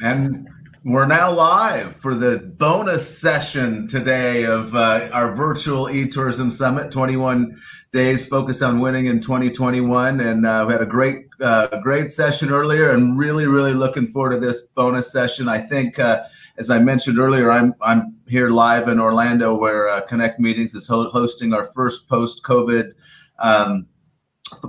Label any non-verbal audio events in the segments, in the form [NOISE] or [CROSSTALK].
And we're now live for the bonus session today of uh, our virtual eTourism Summit 21 days focused on winning in 2021. And uh, we had a great, uh, great session earlier and really, really looking forward to this bonus session. I think, uh, as I mentioned earlier, I'm, I'm here live in Orlando where uh, Connect Meetings is ho hosting our first post COVID. Um,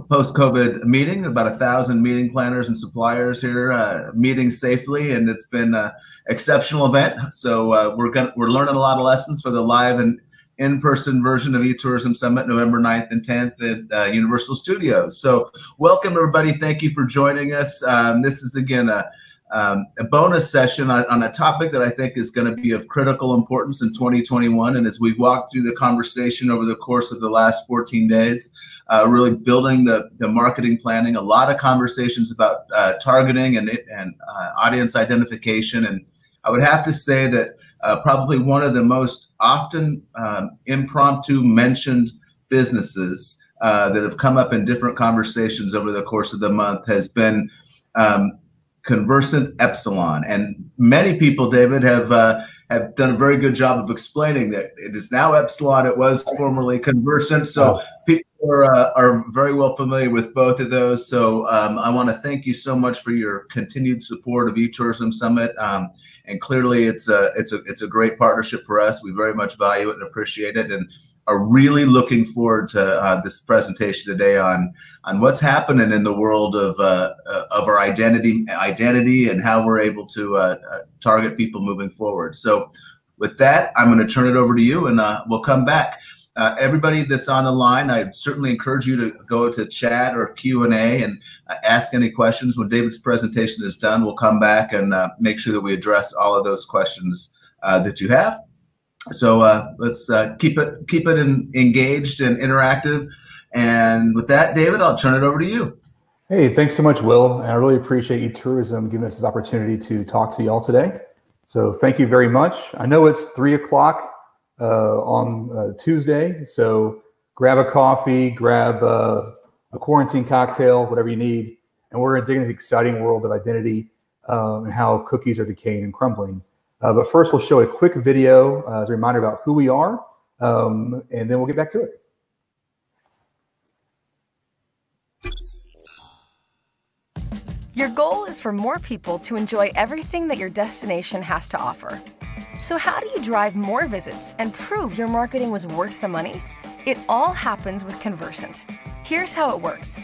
post-COVID meeting. About a thousand meeting planners and suppliers here uh, meeting safely, and it's been an exceptional event. So uh, we're gonna, we're learning a lot of lessons for the live and in-person version of eTourism Summit, November 9th and 10th at uh, Universal Studios. So welcome everybody. Thank you for joining us. Um, this is again a um, a bonus session on, on, a topic that I think is going to be of critical importance in 2021. And as we walk through the conversation over the course of the last 14 days, uh, really building the, the marketing planning, a lot of conversations about uh, targeting and, and uh, audience identification. And I would have to say that uh, probably one of the most often um, impromptu mentioned businesses uh, that have come up in different conversations over the course of the month has been um, Conversant Epsilon. And many people, David, have uh, have done a very good job of explaining that it is now Epsilon. It was formerly Conversant. So people are, uh, are very well familiar with both of those. So um, I want to thank you so much for your continued support of eTourism Summit. Um, and clearly, it's a it's a it's a great partnership for us. We very much value it and appreciate it. And are really looking forward to uh, this presentation today on on what's happening in the world of uh, uh of our identity identity and how we're able to uh, uh, target people moving forward. So, with that, I'm going to turn it over to you, and uh, we'll come back. everybody that's on the line, I certainly encourage you to go to chat or Q and A and ask any questions. When David's presentation is done, we'll come back and make sure that we address all of those questions that you have. So uh, let's uh, keep it keep it in, engaged and interactive. And with that, David, I'll turn it over to you. Hey, thanks so much, Will. And I really appreciate you tourism giving us this opportunity to talk to y'all today. So thank you very much. I know it's three o'clock uh, on uh, Tuesday, so grab a coffee, grab uh, a quarantine cocktail, whatever you need, and we're going to dig into the exciting world of identity um, and how cookies are decaying and crumbling. Uh, but first, we'll show a quick video uh, as a reminder about who we are, um, and then we'll get back to it. Your goal is for more people to enjoy everything that your destination has to offer. So, how do you drive more visits and prove your marketing was worth the money? It all happens with Conversant. Here's how it works.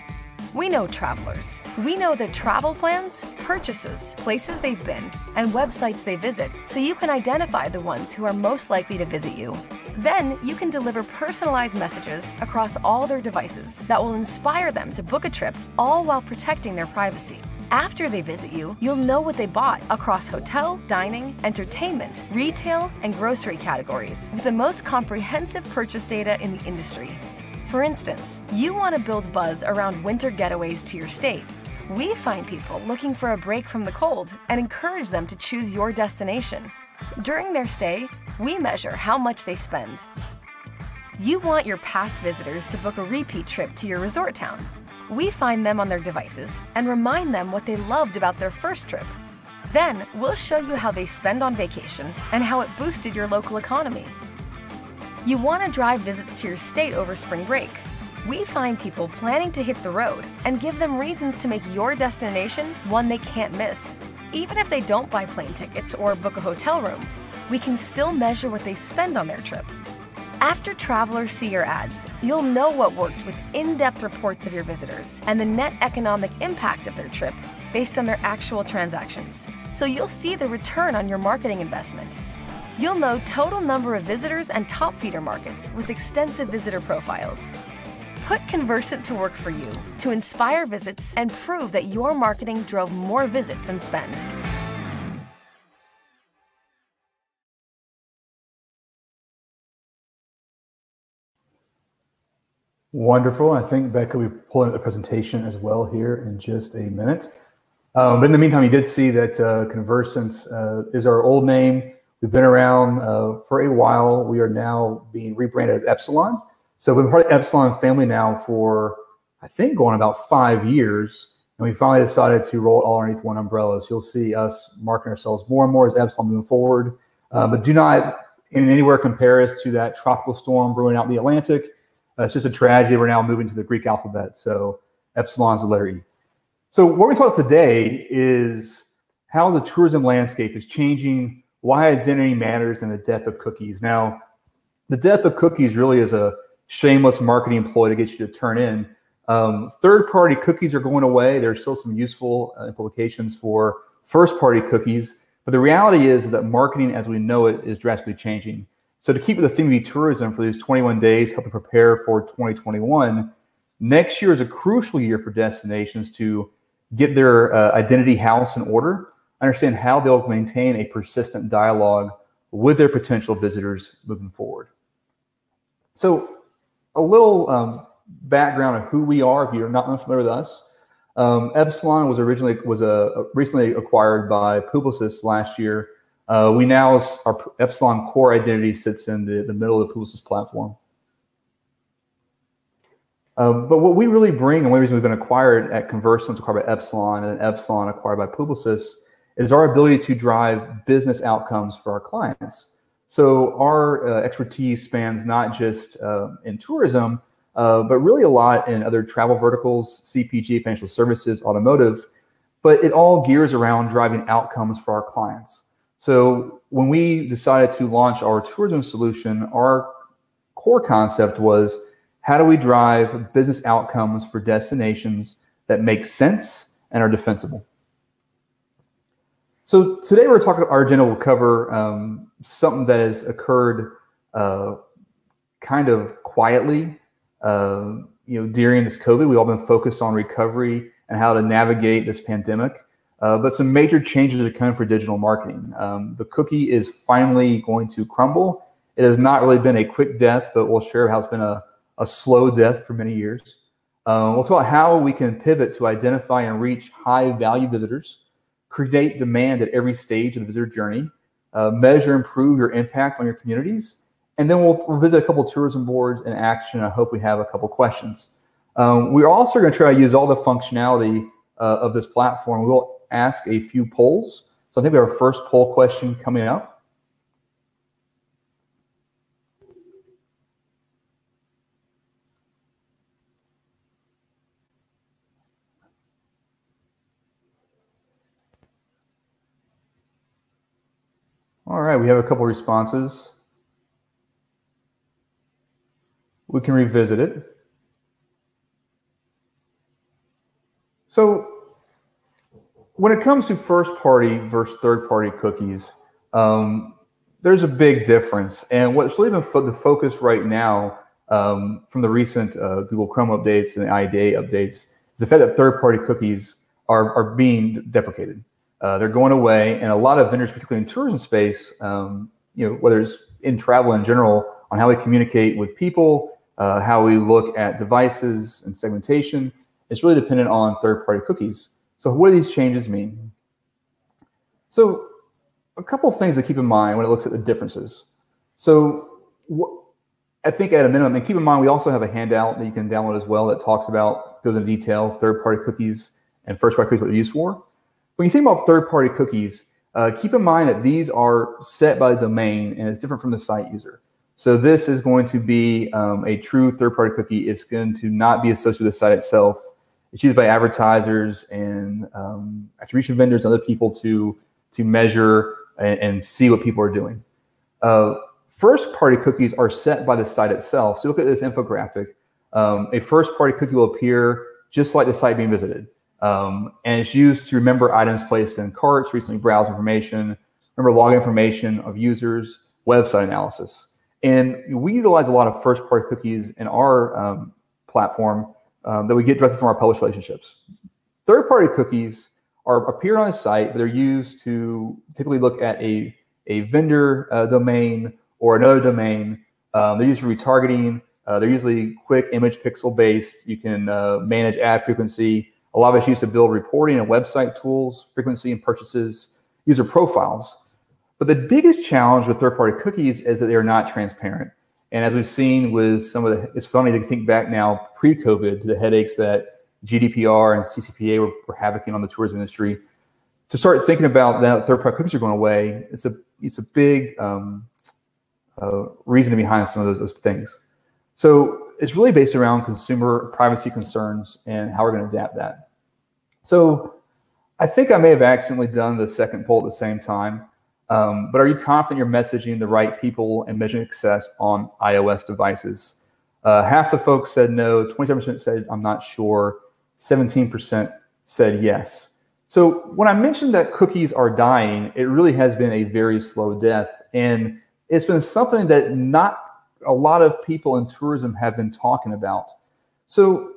We know travelers. We know their travel plans, purchases, places they've been, and websites they visit, so you can identify the ones who are most likely to visit you. Then you can deliver personalized messages across all their devices that will inspire them to book a trip, all while protecting their privacy. After they visit you, you'll know what they bought across hotel, dining, entertainment, retail, and grocery categories with the most comprehensive purchase data in the industry. For instance, you want to build buzz around winter getaways to your state. We find people looking for a break from the cold and encourage them to choose your destination. During their stay, we measure how much they spend. You want your past visitors to book a repeat trip to your resort town. We find them on their devices and remind them what they loved about their first trip. Then, we'll show you how they spend on vacation and how it boosted your local economy. You want to drive visits to your state over spring break. We find people planning to hit the road and give them reasons to make your destination one they can't miss. Even if they don't buy plane tickets or book a hotel room, we can still measure what they spend on their trip. After travelers see your ads, you'll know what worked with in depth reports of your visitors and the net economic impact of their trip based on their actual transactions. So you'll see the return on your marketing investment You'll know total number of visitors and top feeder markets with extensive visitor profiles. Put Conversant to work for you to inspire visits and prove that your marketing drove more visits and spend. Wonderful. I think Becca will be pulling up the presentation as well here in just a minute. Um, but in the meantime, you did see that uh, Conversant uh, is our old name. We've been around uh, for a while. We are now being rebranded as Epsilon. So we've been part of the Epsilon family now for, I think, going about five years. And we finally decided to roll it all underneath one umbrella. So you'll see us marketing ourselves more and more as Epsilon moving forward. Uh, but do not in anywhere compare us to that tropical storm brewing out in the Atlantic. Uh, it's just a tragedy. We're now moving to the Greek alphabet. So Epsilon is the letter E. So what we talk today is how the tourism landscape is changing, why identity matters, and the death of cookies. Now, the death of cookies really is a shameless marketing ploy to get you to turn in. Um, third party cookies are going away. There's still some useful uh, implications for first party cookies. But the reality is, is that marketing as we know it is drastically changing. So to keep with the theme of tourism for these 21 days, helping prepare for 2021, next year is a crucial year for destinations to get their uh, identity house in order, understand how they'll maintain a persistent dialogue with their potential visitors moving forward. So a little um, background of who we are, if you're not unfamiliar with us. Um, Epsilon was originally was a, a, recently acquired by Publicis last year. Uh, we now our Epsilon core identity sits in the, the middle of the Publicis platform. Um, but what we really bring, and one reason we've been acquired at Conversant, acquired by Epsilon, and Epsilon acquired by Publicis, is our ability to drive business outcomes for our clients. So our uh, expertise spans not just uh, in tourism, uh, but really a lot in other travel verticals, CPG, financial services, automotive. But it all gears around driving outcomes for our clients. So when we decided to launch our tourism solution, our core concept was how do we drive business outcomes for destinations that make sense and are defensible? So today we're talking. Our agenda will cover um, something that has occurred uh, kind of quietly uh, you know, during this COVID, we've all been focused on recovery and how to navigate this pandemic. Uh, but some major changes are coming for digital marketing. Um, the cookie is finally going to crumble. It has not really been a quick death, but we'll share how it's been a, a slow death for many years. Uh, we'll talk about how we can pivot to identify and reach high value visitors, create demand at every stage of the visitor journey, uh, measure, improve your impact on your communities, and then we'll, we'll visit a couple tourism boards in action. I hope we have a couple questions. Um, we're also going to try to use all the functionality uh, of this platform. We'll ask a few polls. So I think we have our first poll question coming up. All right, we have a couple responses. we can revisit it. So when it comes to first party versus third party cookies, um, there's a big difference. And what's really been fo- the focus right now um, from the recent uh, Google Chrome updates and the IDFA updates is the fact that third party cookies are, are being deprecated. Uh, they're going away, and a lot of vendors, particularly in tourism space, um, you know, whether it's in travel in general, on how we communicate with people, uh, how we look at devices and segmentation. It's really dependent on third-party cookies. So what do these changes mean? So a couple of things to keep in mind when it looks at the differences. So I think at a minimum, and keep in mind, we also have a handout that you can download as well that talks about, goes into detail, third-party cookies and first-party cookies, what they're used for. When you think about third-party cookies, uh, keep in mind that these are set by the domain and it's different from the site user. So this is going to be um, a true third-party cookie. It's going to not be associated with the site itself. It's used by advertisers and um, attribution vendors and other people to to measure and, and see what people are doing. Uh, first-party cookies are set by the site itself. So look at this infographic. Um, a first-party cookie will appear just like the site being visited. Um, and it's used to remember items placed in carts, recently browsed information, remember log information of users, website analysis. And we utilize a lot of first party cookies in our um, platform um, that we get directly from our published relationships. Third party cookies are appear on a site, but they're used to typically look at a, a vendor uh, domain or another domain. Um, they're used for retargeting. Uh, they're usually quick image pixel based. You can uh, manage ad frequency. A lot of it's used to build reporting and website tools, frequency and purchases, user profiles. But the biggest challenge with third-party cookies is that they are not transparent. And as we've seen with some of the, it's funny to think back now pre-COVID to the headaches that GDPR and CCPA were, were havocing on the tourism industry, to start thinking about that third-party cookies are going away, it's a it's a big um, uh, reason behind some of those, those things. So it's really based around consumer privacy concerns and how we're going to adapt that. So I think I may have accidentally done the second poll at the same time. Um, but are you confident you're messaging the right people and measuring success on iOS devices? Uh, half the folks said no, 27% said I'm not sure, 17% said yes. So when I mentioned that cookies are dying, it really has been a very slow death. And it's been something that not a lot of people in tourism have been talking about. So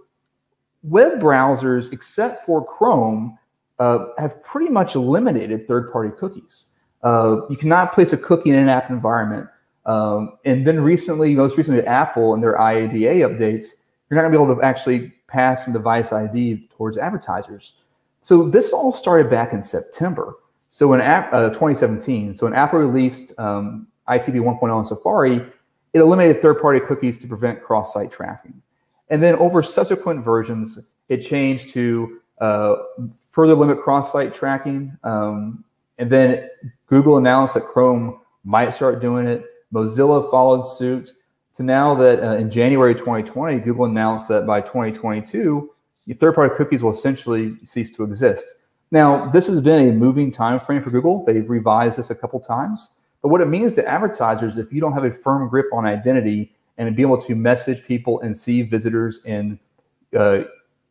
web browsers, except for Chrome, uh, have pretty much eliminated third-party cookies. Uh, you cannot place a cookie in an app environment. Um, and then recently, most recently, Apple and their IDFA updates, you're not going to be able to actually pass some device ID towards advertisers. So this all started back in September. So in app, uh, 2017, so when Apple released um, ITP 1.0 on Safari, it eliminated third-party cookies to prevent cross-site tracking. And then over subsequent versions, it changed to uh, further limit cross-site tracking. Um, and then Google announced that Chrome might start doing it. Mozilla followed suit. To now that uh, in January 2020, Google announced that by 2022, third-party cookies will essentially cease to exist. Now, this has been a moving time frame for Google. They've revised this a couple times. But what it means to advertisers, if you don't have a firm grip on identity and be able to message people and see visitors and uh,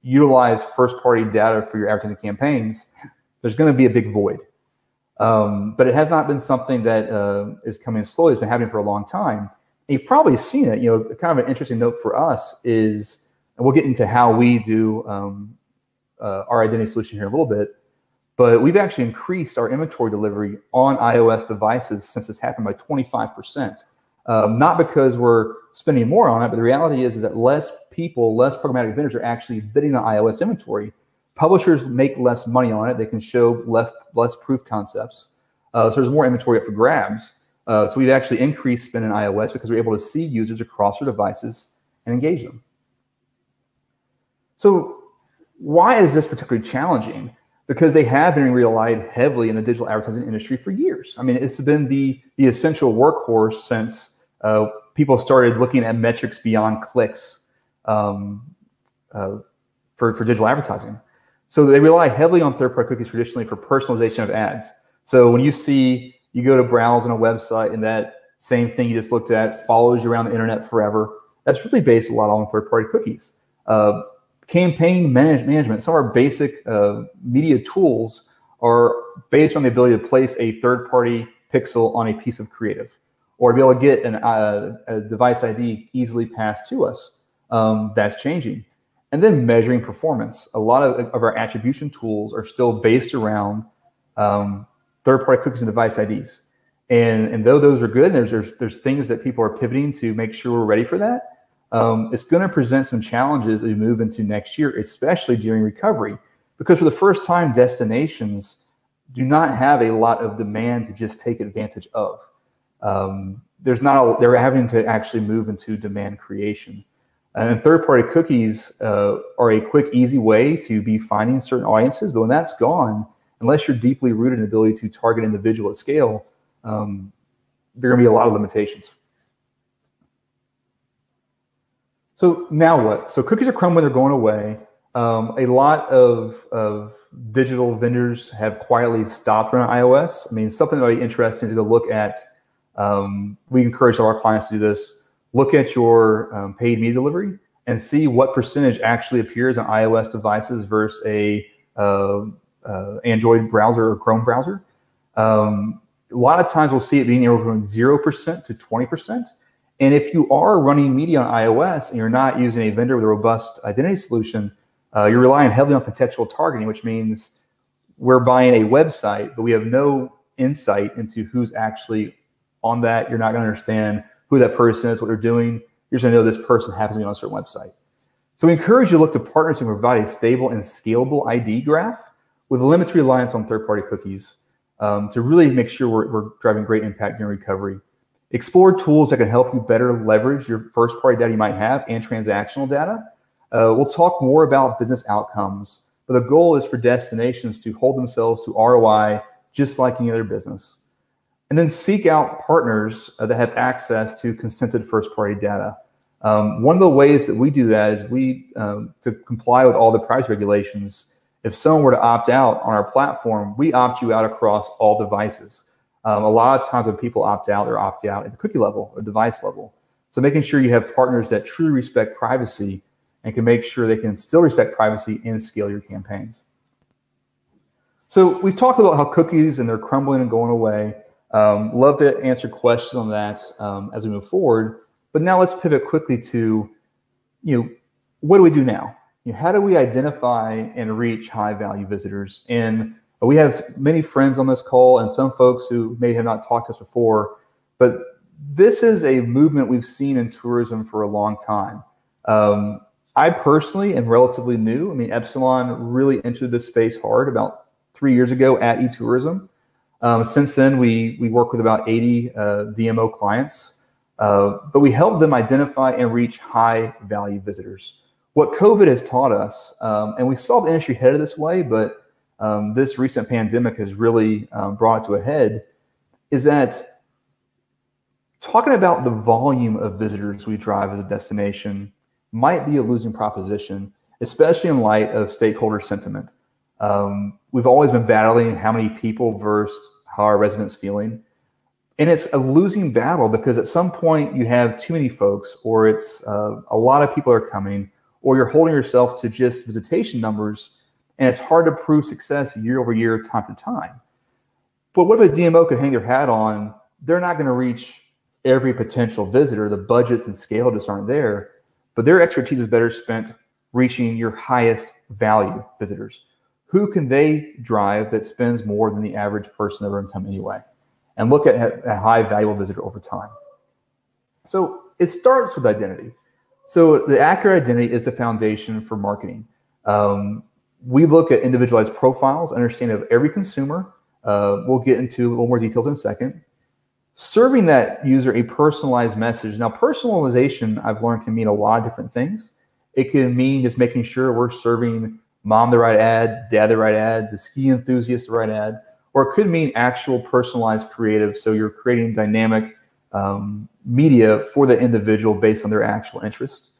utilize first-party data for your advertising campaigns, there's going to be a big void. Um, but it has not been something that uh, is coming slowly. It's been happening for a long time. And you've probably seen it. You know, kind of an interesting note for us is, and we'll get into how we do um, uh, our identity solution here in a little bit. But we've actually increased our inventory delivery on iOS devices since this happened by 25%. Um, not because we're spending more on it, but the reality is, is that less people, less programmatic vendors are actually bidding on iOS inventory. Publishers make less money on it. They can show less, less proof concepts. Uh, so there's more inventory up for grabs. Uh, so we've actually increased spend in iOS because we're able to see users across their devices and engage them. So why is this particularly challenging? Because they have been relied heavily in the digital advertising industry for years. I mean, it's been the, the essential workhorse since uh, people started looking at metrics beyond clicks um, uh, for, for digital advertising. So they rely heavily on third-party cookies traditionally for personalization of ads. So when you see, you go to browse on a website and that same thing you just looked at follows you around the internet forever, that's really based a lot on third-party cookies. Uh, campaign manage management, some of our basic uh, media tools are based on the ability to place a third-party pixel on a piece of creative or be able to get an, uh, a device ID easily passed to us. Um, that's changing. And then measuring performance. A lot of, of our attribution tools are still based around um, third-party cookies and device IDs. And, and though those are good, there's, there's, there's things that people are pivoting to make sure we're ready for that. Um, it's going to present some challenges as we move into next year, especially during recovery, because for the first time, destinations do not have a lot of demand to just take advantage of um, there's not a, they're having to actually move into demand creation. And third-party cookies uh, are a quick, easy way to be finding certain audiences, but when that's gone, unless you're deeply rooted in the ability to target individual at scale, um, there are going to be a lot of limitations. So now what? So cookies are crumbling; they're going away. Um, a lot of, of digital vendors have quietly stopped running iOS. I mean, something that would be interesting to look at um, we encourage all our clients to do this. Look at your um, paid media delivery and see what percentage actually appears on iOS devices versus a uh, uh, Android browser or Chrome browser. Um, a lot of times we'll see it being anywhere from 0% to 20%. And if you are running media on iOS and you're not using a vendor with a robust identity solution, uh, you're relying heavily on contextual targeting, which means we're buying a website, but we have no insight into who's actually on that. You're not going to understand who that person is, what they're doing. You're just going to know this person happens to be on a certain website. So we encourage you to look to partners who provide a stable and scalable ID graph with a limited reliance on third-party cookies um, to really make sure we're, we're driving great impact during recovery. Explore tools that can help you better leverage your first-party data you might have and transactional data. Uh, we'll talk more about business outcomes, but the goal is for destinations to hold themselves to ROI just like any other business. And then seek out partners uh, that have access to consented first party data. Um, one of the ways that we do that is we, um, to comply with all the privacy regulations, if someone were to opt out on our platform, we opt you out across all devices. Um, a lot of times when people opt out, they're opt out at the cookie level or device level. So making sure you have partners that truly respect privacy and can make sure they can still respect privacy and scale your campaigns. So we've talked about how cookies and they're crumbling and going away. Um, love to answer questions on that um, as we move forward. But now let's pivot quickly to, you know, what do we do now? You know, how do we identify and reach high value visitors? And we have many friends on this call and some folks who may have not talked to us before, but this is a movement we've seen in tourism for a long time. Um, I personally am relatively new. I mean, Epsilon really entered this space hard about three years ago at eTourism. Um, since then, we we work with about 80 uh, DMO clients, uh, but we help them identify and reach high value visitors. What COVID has taught us, um, and we saw the industry headed this way, but um, this recent pandemic has really um, brought it to a head, is that talking about the volume of visitors we drive as a destination might be a losing proposition, especially in light of stakeholder sentiment. Um, we've always been battling how many people versus how our residents feeling. And it's a losing battle because at some point you have too many folks, or it's uh, a lot of people are coming, or you're holding yourself to just visitation numbers, and it's hard to prove success year over year, time to time. But what if a DMO could hang their hat on? They're not going to reach every potential visitor. The budgets and scale just aren't there but their expertise is better spent reaching your highest value visitors. Who can they drive that spends more than the average person that their income anyway? And look at a high valuable visitor over time. So it starts with identity. So the accurate identity is the foundation for marketing. Um, we look at individualized profiles, understanding of every consumer. Uh, we'll get into a little more details in a second serving that user a personalized message. Now, personalization, I've learned, can mean a lot of different things. It can mean just making sure we're serving mom the right ad, dad the right ad, the ski enthusiast the right ad, or it could mean actual personalized creative. So you're creating dynamic um, media for the individual based on their actual interest.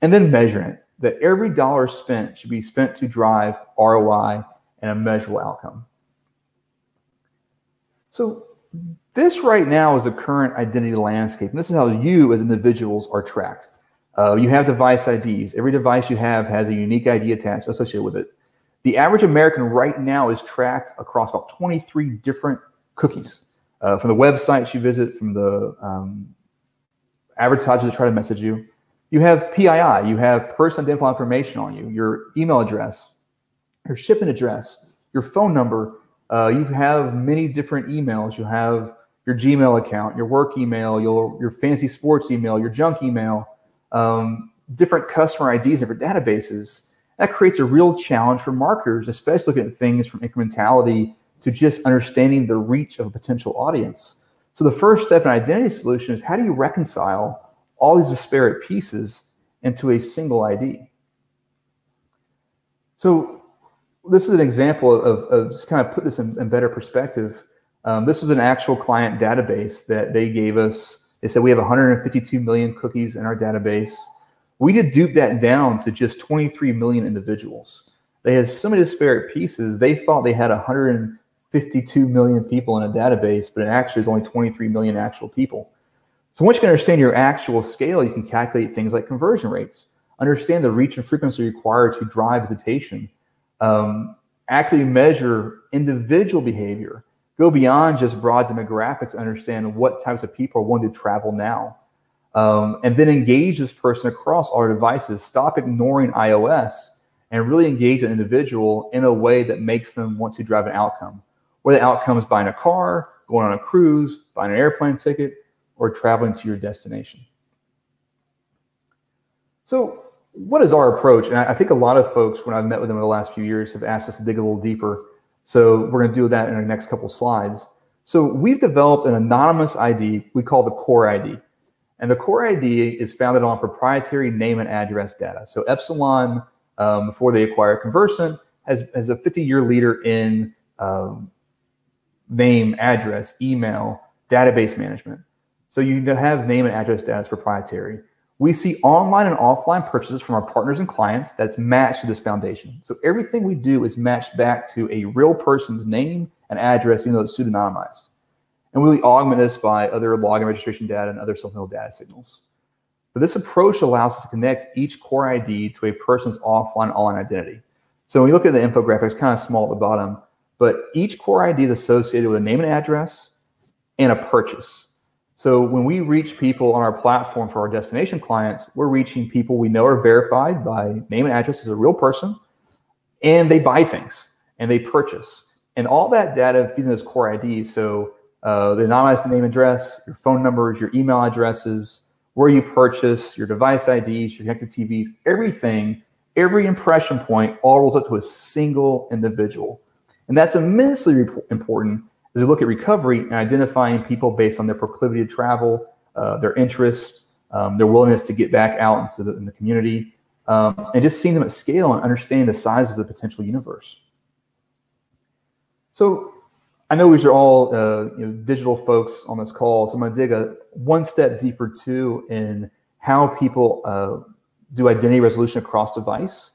And then measuring it, that every dollar spent should be spent to drive ROI and a measurable outcome. So this right now is the current identity landscape. And this is how you as individuals are tracked. Uh, you have device IDs. Every device you have has a unique ID attached associated with it. The average American right now is tracked across about 23 different cookies uh, from the websites you visit, from the um, advertisers that try to message you. You have PII, you have person identifiable information on you, your email address, your shipping address, your phone number. Uh, you have many different emails. You have your Gmail account, your work email, your your fancy sports email, your junk email, um, different customer IDs, different databases. That creates a real challenge for marketers, especially looking at things from incrementality to just understanding the reach of a potential audience. So the first step in identity solution is how do you reconcile all these disparate pieces into a single ID? So this is an example of, of just kind of put this in, in better perspective. Um, this was an actual client database that they gave us. They said we have 152 million cookies in our database. We did dupe that down to just 23 million individuals. They had so many disparate pieces. They thought they had 152 million people in a database, but it actually is only 23 million actual people. So once you can understand your actual scale, you can calculate things like conversion rates, understand the reach and frequency required to drive visitation, um, actually measure individual behavior go beyond just broad demographics, understand what types of people are wanting to travel now. Um, and then engage this person across all devices. Stop ignoring iOS and really engage an individual in a way that makes them want to drive an outcome. Whether the outcome is buying a car, going on a cruise, buying an airplane ticket, or traveling to your destination. So, what is our approach? And I think a lot of folks, when I've met with them in the last few years, have asked us to dig a little deeper so we're going to do that in our next couple slides. So we've developed an anonymous ID we call the core ID. And the core ID is founded on proprietary name and address data. So Epsilon, um, before they acquired Conversant, has, has a 50 year leader in um, name, address, email, database management. So you can have name and address data as proprietary. We see online and offline purchases from our partners and clients that's matched to this foundation. So everything we do is matched back to a real person's name and address, even though it's pseudonymized. And we augment this by other login registration data and other supplemental data signals. But this approach allows us to connect each core ID to a person's offline online identity. So when you look at the infographic, it's kind of small at the bottom, but each core ID is associated with a name and address and a purchase. So when we reach people on our platform for our destination clients, we're reaching people we know are verified by name and address as a real person, and they buy things and they purchase. And all that data feeds into this core ID. So uh, the anonymized name and address, your phone numbers, your email addresses, where you purchase, your device IDs, your connected TVs, everything, every impression point all rolls up to a single individual. And that's immensely important as we look at recovery and identifying people based on their proclivity to travel, uh, their interests, um, their willingness to get back out into the, in the community, um, and just seeing them at scale and understanding the size of the potential universe. So I know these are all uh, you know, digital folks on this call, so I'm going to dig a one step deeper too in how people uh, do identity resolution across device.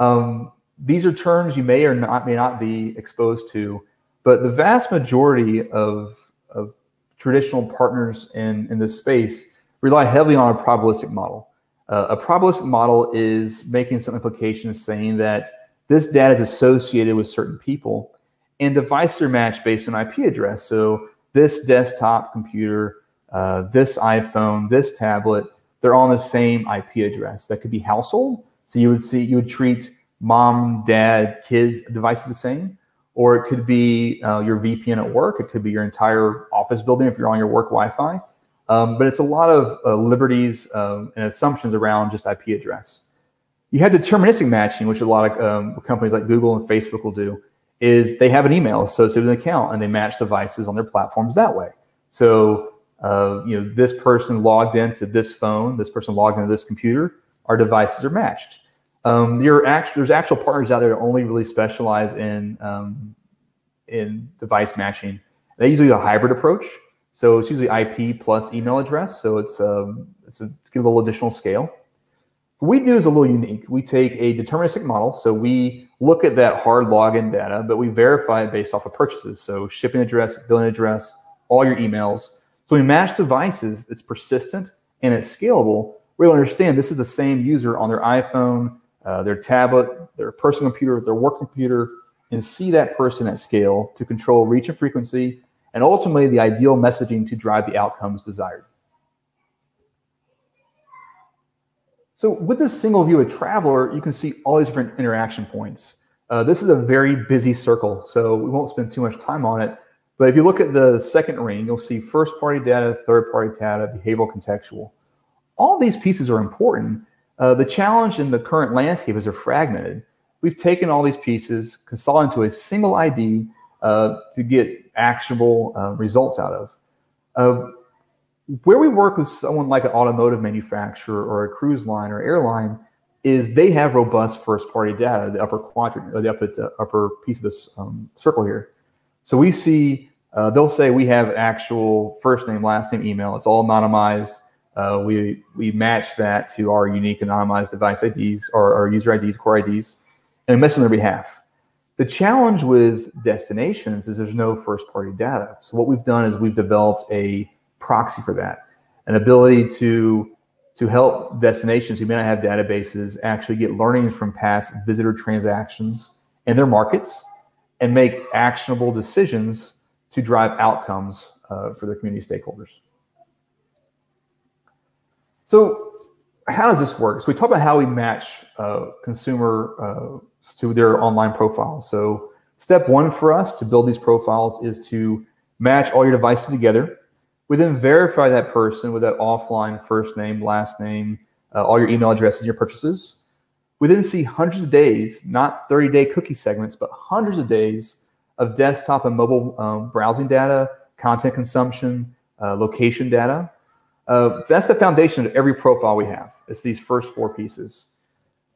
Um, these are terms you may or not may not be exposed to but the vast majority of, of traditional partners in, in this space rely heavily on a probabilistic model. Uh, a probabilistic model is making some implications saying that this data is associated with certain people and devices are matched based on IP address. So this desktop computer, uh, this iPhone, this tablet, they're all on the same IP address. That could be household. So you would see, you would treat mom, dad, kids devices the same or it could be uh, your VPN at work. It could be your entire office building if you're on your work Wi-Fi. Um, but it's a lot of uh, liberties um, and assumptions around just IP address. You have deterministic matching, which a lot of um, companies like Google and Facebook will do. Is they have an email associated with an account and they match devices on their platforms that way. So uh, you know this person logged into this phone, this person logged into this computer. Our devices are matched. Um, act- there's actual partners out there that only really specialize in um, in device matching. They usually a hybrid approach. So it's usually IP plus email address. So it's um, it's a, to give a little additional scale. What we do is a little unique. We take a deterministic model. So we look at that hard login data, but we verify it based off of purchases. So shipping address, billing address, all your emails. So we match devices It's persistent and it's scalable. We'll understand this is the same user on their iPhone, uh, their tablet, their personal computer, their work computer, and see that person at scale to control reach and frequency, and ultimately the ideal messaging to drive the outcomes desired. So with this single view of traveler, you can see all these different interaction points. Uh, this is a very busy circle, so we won't spend too much time on it. But if you look at the second ring, you'll see first party data, third party data, behavioral contextual. All these pieces are important, uh, the challenge in the current landscape is they're fragmented. We've taken all these pieces, consolidated into a single ID uh, to get actionable uh, results out of. Uh, where we work with someone like an automotive manufacturer or a cruise line or airline is they have robust first party data, the upper quadrant, or the upper, upper piece of this um, circle here. So we see, uh, they'll say we have actual first name, last name, email. It's all anonymized uh, we we match that to our unique anonymized device IDs or our user IDs, core IDs, and mess on their behalf. The challenge with destinations is there's no first party data. So what we've done is we've developed a proxy for that, an ability to to help destinations who may not have databases actually get learnings from past visitor transactions in their markets and make actionable decisions to drive outcomes uh, for their community stakeholders. So how does this work? So we talk about how we match uh, consumer uh, to their online profiles. So step one for us to build these profiles is to match all your devices together. We then verify that person with that offline first name, last name, uh, all your email addresses, your purchases. We then see hundreds of days, not 30 day cookie segments, but hundreds of days of desktop and mobile um, browsing data, content consumption, uh, location data. Uh, that's the foundation of every profile we have. It's these first four pieces.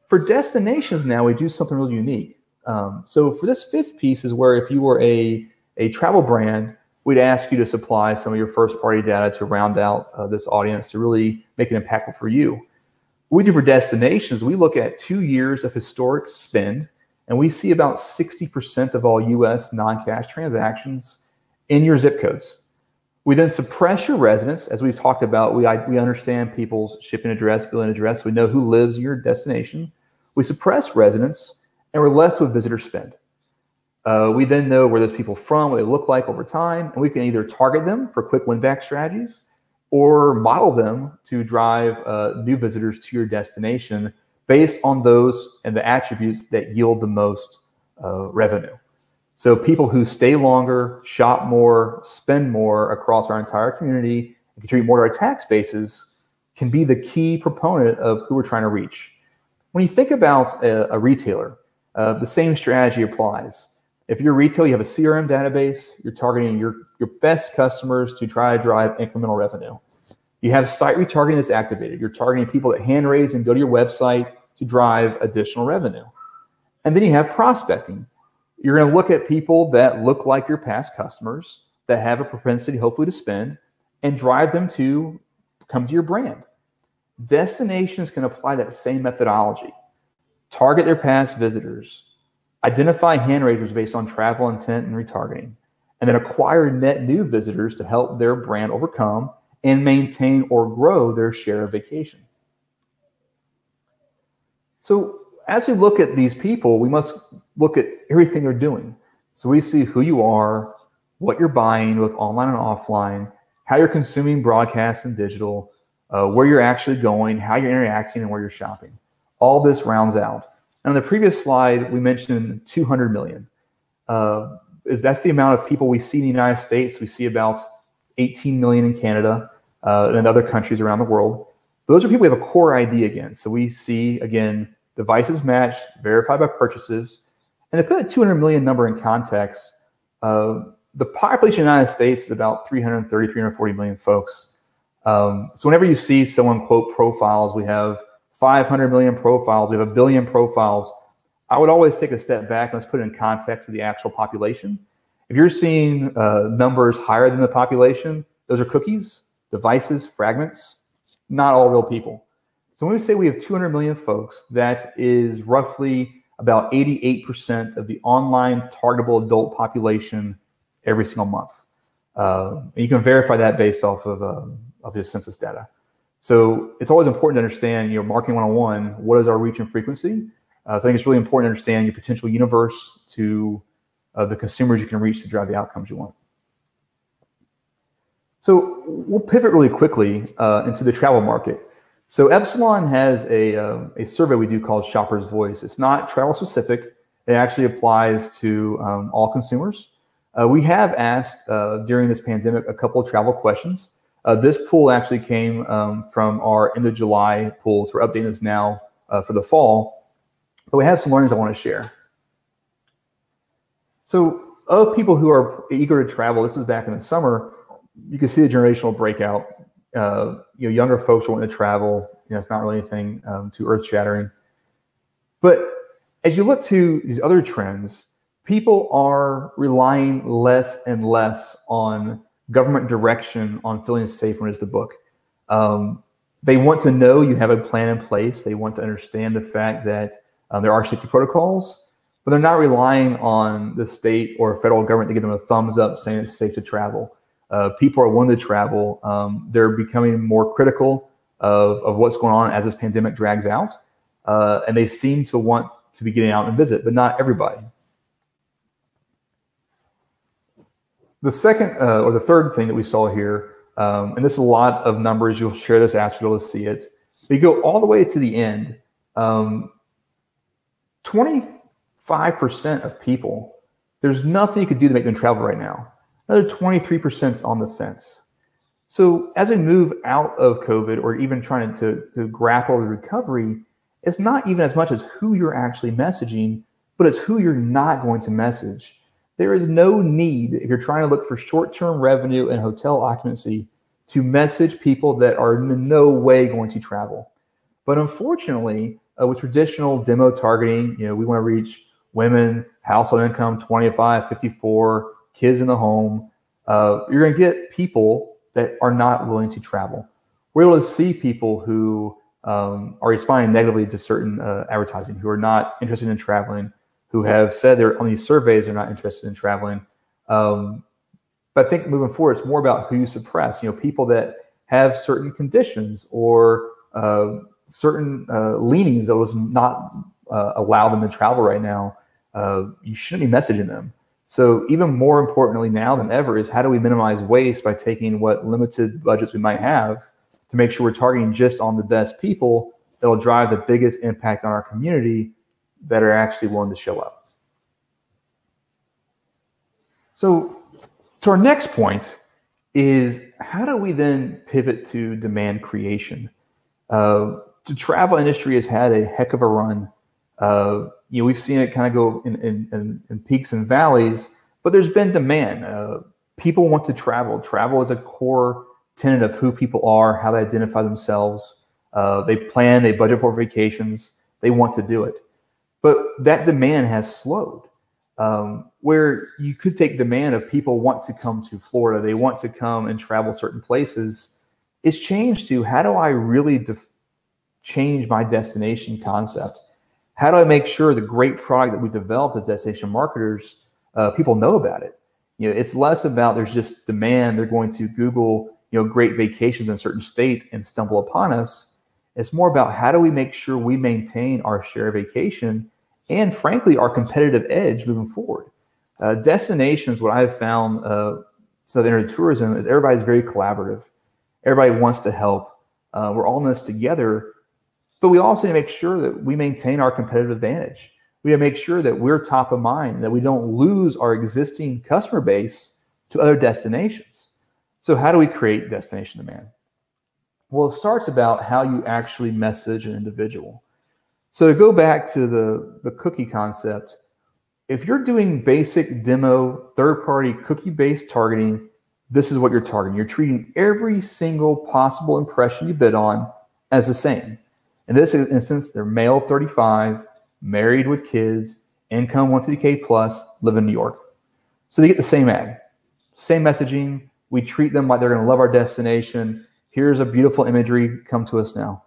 For destinations now, we do something really unique. Um, so for this fifth piece is where if you were a, a travel brand, we'd ask you to supply some of your first party data to round out uh, this audience to really make it impactful for you. What we do for destinations, we look at two years of historic spend, and we see about 60% of all US non cash transactions in your zip codes. We then suppress your residence. As we've talked about, we, we understand people's shipping address, billing address. We know who lives in your destination. We suppress residence, and we're left with visitor spend. Uh, we then know where those people from, what they look like over time, and we can either target them for quick win back strategies or model them to drive uh, new visitors to your destination based on those and the attributes that yield the most uh, revenue. So people who stay longer, shop more, spend more across our entire community, and contribute more to our tax bases can be the key proponent of who we're trying to reach. When you think about a, a retailer, uh, the same strategy applies. If you're retail, you have a CRM database, you're targeting your, your best customers to try to drive incremental revenue. You have site retargeting that's activated. You're targeting people that hand raise and go to your website to drive additional revenue. And then you have prospecting. You're going to look at people that look like your past customers, that have a propensity, hopefully, to spend, and drive them to come to your brand. Destinations can apply that same methodology. Target their past visitors, identify hand raisers based on travel intent and retargeting, and then acquire net new visitors to help their brand overcome and maintain or grow their share of vacation. So, as we look at these people, we must look at everything you're doing. So, we see who you are, what you're buying, both online and offline, how you're consuming broadcast and digital, uh, where you're actually going, how you're interacting, and where you're shopping. All this rounds out. And on the previous slide, we mentioned 200 million. Uh, is that's the amount of people we see in the United States. We see about 18 million in Canada uh, and other countries around the world. Those are people we have a core ID against. So we see, again, devices matched, verified by purchases. And to put a 200 million number in context, uh, the population of the United States is about 330, 340 million folks. Um, so whenever you see someone quote profiles, we have 500 million profiles, we have a billion profiles. I would always take a step back. and Let's put it in context of the actual population. If you're seeing uh, numbers higher than the population, those are cookies, devices, fragments, not all real people. So when we say we have 200 million folks, that is roughly about 88% of the online targetable adult population every single month. Uh, you can verify that based off of, uh, of the census data. So it's always important to understand, you know, marketing 101, what is our reach and frequency? Uh, so I think it's really important to understand your potential universe to uh, the consumers you can reach to drive the outcomes you want. So we'll pivot really quickly uh, into the travel market. So Epsilon has a, uh, a survey we do called Shopper's Voice. It's not travel specific. It actually applies to um, all consumers. Uh, we have asked uh, during this pandemic a couple of travel questions. Uh, this pool actually came um, from our end of July pools. We're updating this now uh, for the fall, but we have some learnings I want to share. So of people who are eager to travel, this is back in the summer, you can see the generational breakout. Uh, you know, younger folks are wanting to travel. You know, it's not really anything um, too earth shattering. But as you look to these other trends, people are relying less and less on government direction on feeling safe when it's the book. Um, they want to know you have a plan in place. They want to understand the fact that um, there are safety protocols, but they're not relying on the state or federal government to give them a thumbs up saying it's safe to travel uh, people are willing to travel. Um, they're becoming more critical of, of what's going on as this pandemic drags out. Uh, and they seem to want to be getting out and visit, but not everybody. The second uh, or the third thing that we saw here, um, and this is a lot of numbers, you'll share this after you'll see it. But you go all the way to the end. Um, 25% of people, there's nothing you could do to make them travel right now. Another 23% on the fence. So as we move out of COVID or even trying to, to grapple with recovery, it's not even as much as who you're actually messaging, but it's who you're not going to message. There is no need, if you're trying to look for short term revenue and hotel occupancy, to message people that are in no way going to travel. But unfortunately, uh, with traditional demo targeting, you know, we want to reach women, household income 25, 54, kids in the home. Uh, you're going to get people that are not willing to travel. We're able to see people who um, are responding negatively to certain uh, advertising, who are not interested in traveling, who have said they're on these surveys they're not interested in traveling. Um, but I think moving forward, it's more about who you suppress. You know, people that have certain conditions or uh, certain uh, leanings that was not uh, allow them to travel right now. Uh, you shouldn't be messaging them. So even more importantly now than ever is how do we minimize waste by taking what limited budgets we might have to make sure we're targeting just on the best people that will drive the biggest impact on our community that are actually willing to show up. So to our next point is how do we then pivot to demand creation? Uh, the travel industry has had a heck of a run. Uh, you know, we've seen it kind of go in, in, in, peaks and valleys, but there's been demand. Uh, people want to travel. Travel is a core tenet of who people are, how they identify themselves. Uh, they plan, they budget for vacations, they want to do it. But that demand has slowed. Um, where you could take demand of people want to come to Florida, they want to come and travel certain places. It's changed to how do I really def- change my destination concept? How do I make sure the great product that we developed as destination marketers, uh, people know about it? You know, it's less about there's just demand. They're going to Google you know great vacations in certain state and stumble upon us. It's more about how do we make sure we maintain our share of vacation and frankly our competitive edge moving forward. Uh, destinations, what I've found, uh, Southern tourism is everybody's very collaborative. Everybody wants to help. Uh, we're all in this together, but we also need to make sure that we maintain our competitive advantage. We have to make sure that we're top of mind, that we don't lose our existing customer base to other destinations. So, how do we create destination demand? Well, it starts about how you actually message an individual. So, to go back to the, the cookie concept, if you're doing basic demo, third party cookie based targeting, this is what you're targeting. You're treating every single possible impression you bid on as the same. In this instance, they're male 35, married with kids, income 150K plus, live in New York. So they get the same ad, same messaging, we treat them like they're going to love our destination. Here's a beautiful imagery. Come to us now.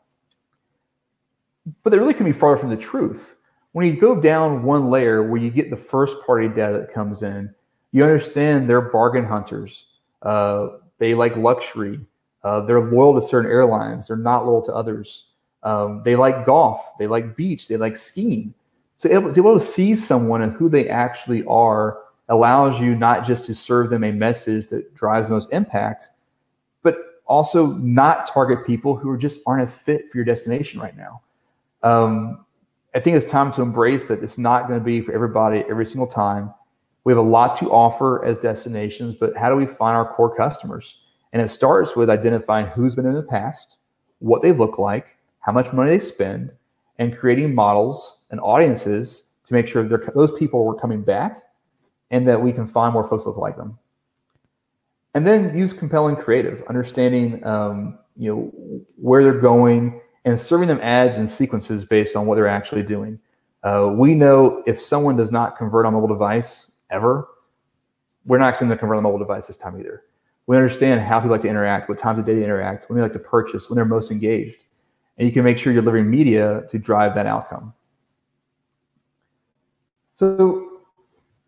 But they really can be far from the truth. When you go down one layer where you get the first party data that comes in, you understand they're bargain hunters. Uh, they like luxury. Uh, they're loyal to certain airlines. They're not loyal to others. Um, they like golf. They like beach. They like skiing. So able, to be able to see someone and who they actually are allows you not just to serve them a message that drives most impact, but also not target people who are just aren't a fit for your destination right now. Um, I think it's time to embrace that it's not going to be for everybody every single time. We have a lot to offer as destinations, but how do we find our core customers? And it starts with identifying who's been in the past, what they look like, how much money they spend, and creating models and audiences to make sure those people were coming back and that we can find more folks that like them. And then use compelling creative, understanding um, you know where they're going and serving them ads and sequences based on what they're actually doing. Uh, we know if someone does not convert on mobile device ever, we're not going to convert on mobile device this time either. We understand how people like to interact, what times of day they interact, when they like to purchase, when they're most engaged. And you can make sure you're delivering media to drive that outcome. So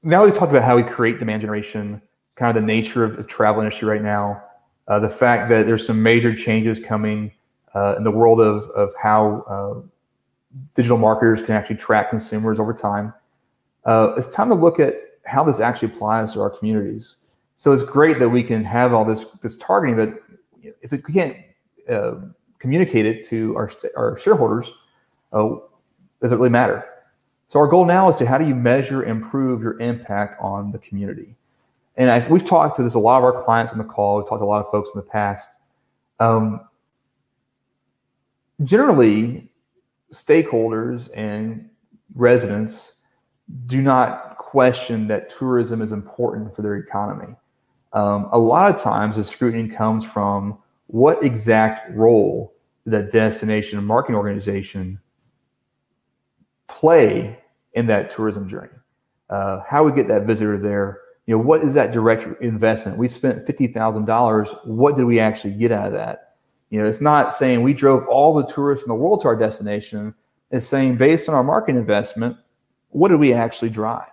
now we've talked about how we create demand generation, kind of the nature of the travel industry right now, uh, the fact that there's some major changes coming uh, in the world of, of how uh, digital marketers can actually track consumers over time. Uh, it's time to look at how this actually applies to our communities. So it's great that we can have all this this targeting, but if we can't uh, communicate it to our our shareholders, uh, does it really matter? So our goal now is to how do you measure, improve your impact on the community? And I, we've talked to this a lot of our clients on the call. We've talked to a lot of folks in the past. Um, generally, stakeholders and residents do not question that tourism is important for their economy. Um, a lot of times, the scrutiny comes from what exact role that destination and marketing organization play in that tourism journey? Uh, how we get that visitor there? You know, what is that direct investment? We spent fifty thousand dollars. What did we actually get out of that? You know, it's not saying we drove all the tourists in the world to our destination. It's saying based on our marketing investment, what did we actually drive?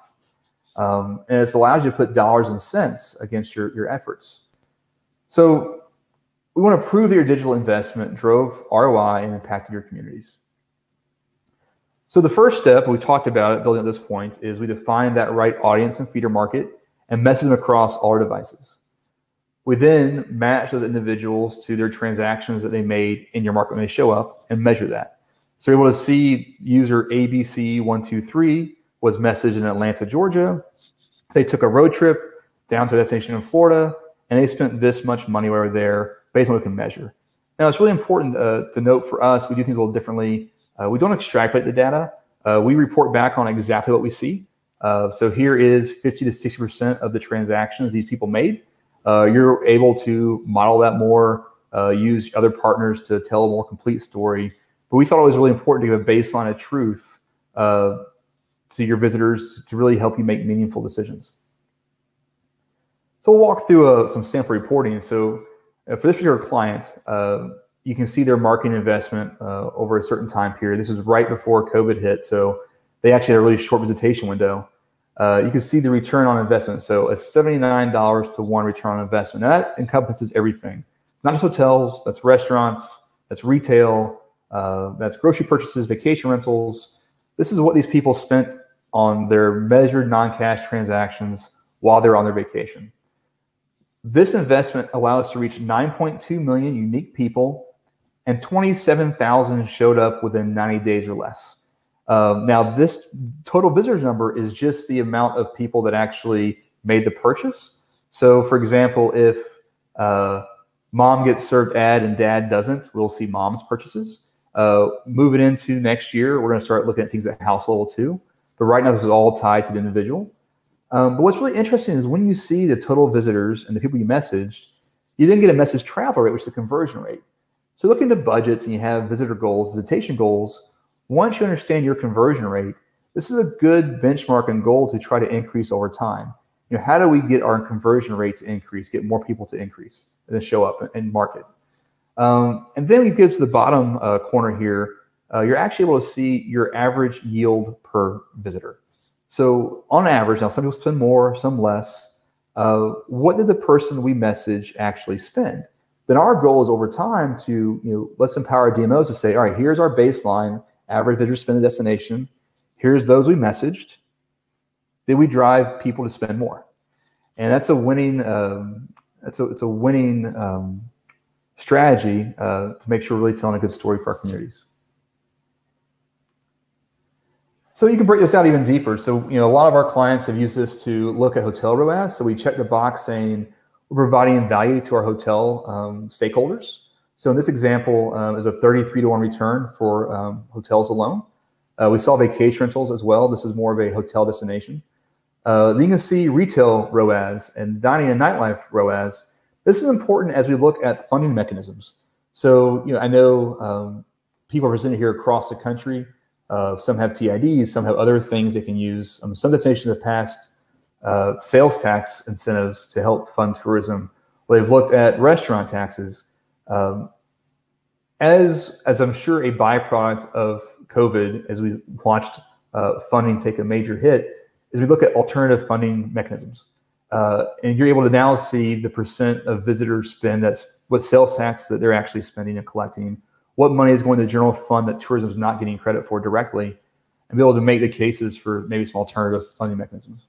Um, and it allows you to put dollars and cents against your, your efforts. So we want to prove that your digital investment drove ROI and impacted your communities. So the first step we talked about it building at this point is we define that right audience and feeder market and message them across all our devices. We then match those individuals to their transactions that they made in your market when they show up and measure that. So we're able to see user ABC123 was messaged in Atlanta, Georgia. They took a road trip down to a destination in Florida and they spent this much money while they were there based on what we can measure. Now, it's really important uh, to note for us, we do things a little differently. Uh, we don't extrapolate the data. Uh, we report back on exactly what we see. Uh, so here is 50 to 60% of the transactions these people made. Uh, you're able to model that more, uh, use other partners to tell a more complete story. But we thought it was really important to give a baseline of truth to your visitors to really help you make meaningful decisions. So we'll walk through some sample reporting. So for this particular client, you can see their marketing investment uh, over a certain time period. This is right before COVID hit, so they actually had a really short visitation window. Uh, you can see the return on investment. So a $79 to one return on investment. Now that encompasses everything, not just hotels, that's restaurants, that's retail, uh, that's grocery purchases, vacation rentals. This is what these people spent on their measured non-cash transactions while they're on their vacation. This investment allowed us to reach 9.2 million unique people and 27,000 showed up within 90 days or less. Um, now, this total visitors number is just the amount of people that actually made the purchase. So, for example, if uh, mom gets served ad and dad doesn't, we'll see mom's purchases. Uh, moving into next year, we're going to start looking at things at house level too. But right now, this is all tied to the individual. Um, but what's really interesting is when you see the total visitors and the people you messaged, you then get a message travel rate, which is the conversion rate. So look into budgets and you have visitor goals, visitation goals. Once you understand your conversion rate, this is a good benchmark and goal to try to increase over time. You know, how do we get our conversion rate to increase, get more people to increase and then show up and market? Um, and then we get to the bottom uh, corner here. Uh, you're actually able to see your average yield per visitor. So on average, now some people spend more, some less. Uh, what did the person we message actually spend? then our goal is over time to, you know, let's empower DMOs to say, all right, here's our baseline average visitor spend a destination. Here's those we messaged. Then we drive people to spend more, and that's a winning. Um, that's a it's a winning um, strategy uh, to make sure we're really telling a good story for our communities. So you can break this out even deeper. So you know a lot of our clients have used this to look at hotel ROAS. So we check the box saying we're providing value to our hotel um, stakeholders. So in this example um, is a 33 to 1 return for um, hotels alone. Uh, we saw vacation rentals as well. This is more of a hotel destination. Uh, then you can see retail ROAS and dining and nightlife ROAS. This is important as we look at funding mechanisms. So, you know, I know um, people are presented here across the country. Uh, some have TIDs, some have other things they can use. Um, some destinations have passed uh, sales tax incentives to help fund tourism. Well, they've looked at restaurant taxes. Um, as, as I'm sure a byproduct of COVID, as we watched uh, funding take a major hit, is we look at alternative funding mechanisms. Uh, and you're able to now see the percent of visitors spend that's what sales tax that they're actually spending and collecting, what money is going to the general fund that tourism is not getting credit for directly, and be able to make the cases for maybe some alternative funding mechanisms.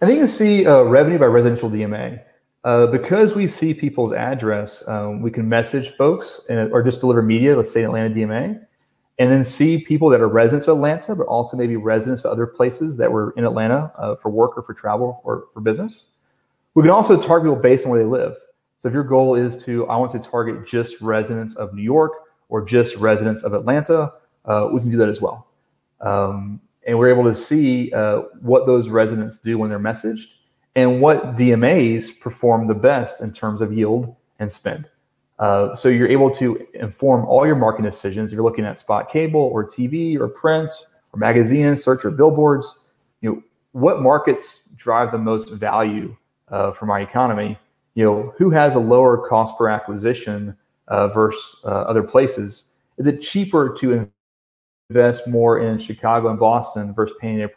And then you can see uh, revenue by residential DMA. Uh, because we see people's address, um, we can message folks and, or just deliver media, let's say Atlanta DMA, and then see people that are residents of Atlanta, but also maybe residents of other places that were in Atlanta uh, for work or for travel or for business. We can also target people based on where they live. So if your goal is to, I want to target just residents of New York or just residents of Atlanta, uh, we can do that as well. Um, and we're able to see uh, what those residents do when they're messaged and what DMAs perform the best in terms of yield and spend. Uh, so you're able to inform all your marketing decisions. If you're looking at spot cable or TV or print or magazine search or billboards, you know what markets drive the most value uh, for my economy. You know who has a lower cost per acquisition uh, versus uh, other places. Is it cheaper to invest more in Chicago and Boston versus paying a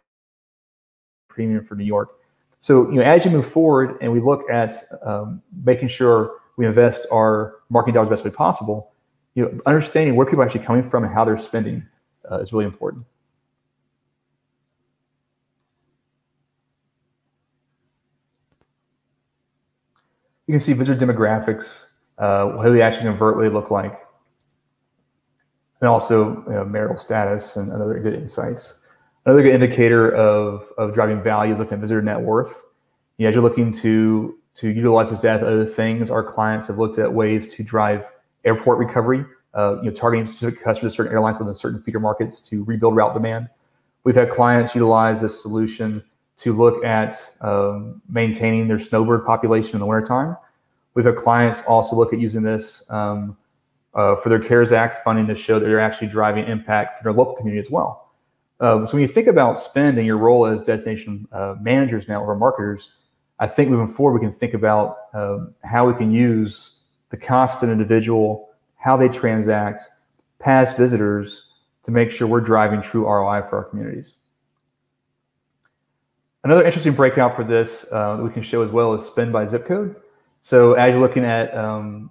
premium for New York? So you know as you move forward and we look at um, making sure we invest our marketing dollars best way possible, you know, understanding where people are actually coming from and how they're spending uh, is really important. You can see visitor demographics, uh, how they actually convert, what they look like, and also you know, marital status and other good insights. Another good indicator of, of driving value is looking at visitor net worth. You know, as you're looking to to utilize this data other things. Our clients have looked at ways to drive airport recovery, uh, you know, targeting specific customers, certain airlines within certain feeder markets to rebuild route demand. We've had clients utilize this solution to look at um, maintaining their snowbird population in the wintertime. We've had clients also look at using this um, uh, for their CARES Act funding to show that they're actually driving impact for their local community as well. Uh, so when you think about spend and your role as destination uh, managers now or marketers, I think moving forward, we can think about um, how we can use the constant individual, how they transact, past visitors to make sure we're driving true ROI for our communities. Another interesting breakout for this uh, that we can show as well is spend by zip code. So as you're looking at um,